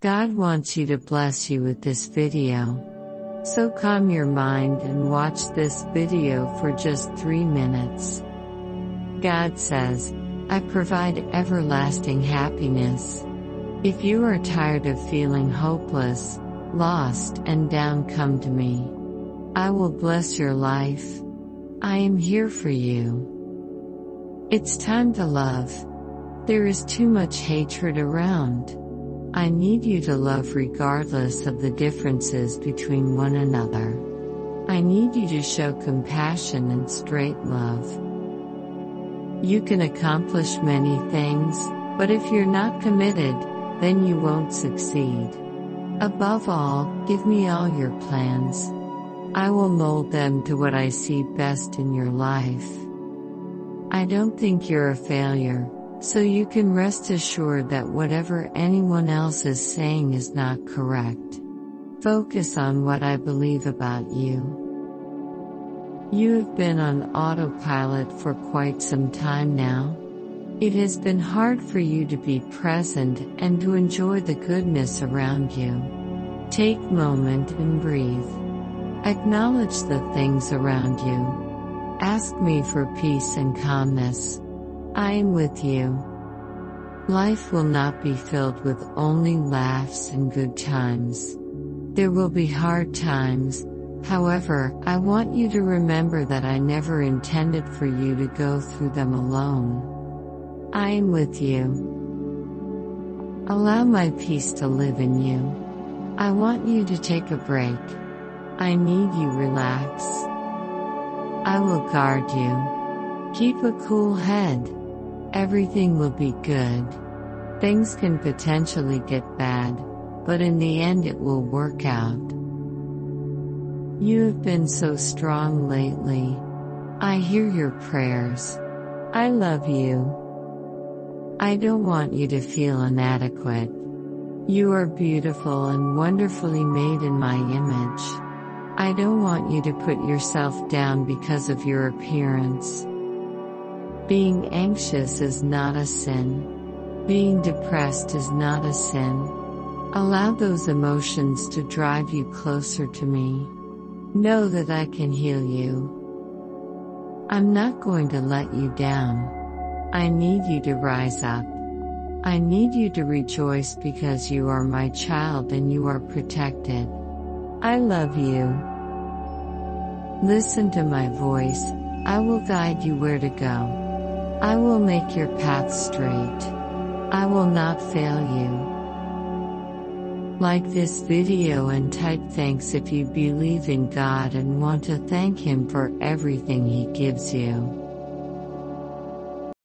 God wants you to bless you with this video. So calm your mind and watch this video for just 3 minutes. God says, I provide everlasting happiness. If you are tired of feeling hopeless, lost, and down, come to me. I will bless your life. I am here for you. It's time to love. There is too much hatred around. I need you to love regardless of the differences between one another. I need you to show compassion and straight love. You can accomplish many things, but if you're not committed, then you won't succeed. Above all, give me all your plans. I will mold them to what I see best in your life. I don't think you're a failure. So you can rest assured that whatever anyone else is saying is not correct. Focus on what I believe about you. You have been on autopilot for quite some time now. It has been hard for you to be present and to enjoy the goodness around you. Take moment and breathe. Acknowledge the things around you. Ask me for peace and calmness. I am with you. Life will not be filled with only laughs and good times. There will be hard times, however, I want you to remember that I never intended for you to go through them alone. I am with you. Allow my peace to live in you. I want you to take a break. I need you relax. I will guard you. Keep a cool head. Everything will be good. Things can potentially get bad, but in the end it will work out. You have been so strong lately. I hear your prayers. I love you. I don't want you to feel inadequate. You are beautiful and wonderfully made in my image. I don't want you to put yourself down because of your appearance. Being anxious is not a sin. Being depressed is not a sin. Allow those emotions to drive you closer to me. Know that I can heal you. I'm not going to let you down. I need you to rise up. I need you to rejoice because you are my child and you are protected. I love you. Listen to my voice, I will guide you where to go. I will make your path straight. I will not fail you. Like this video and type thanks if you believe in God and want to thank Him for everything He gives you.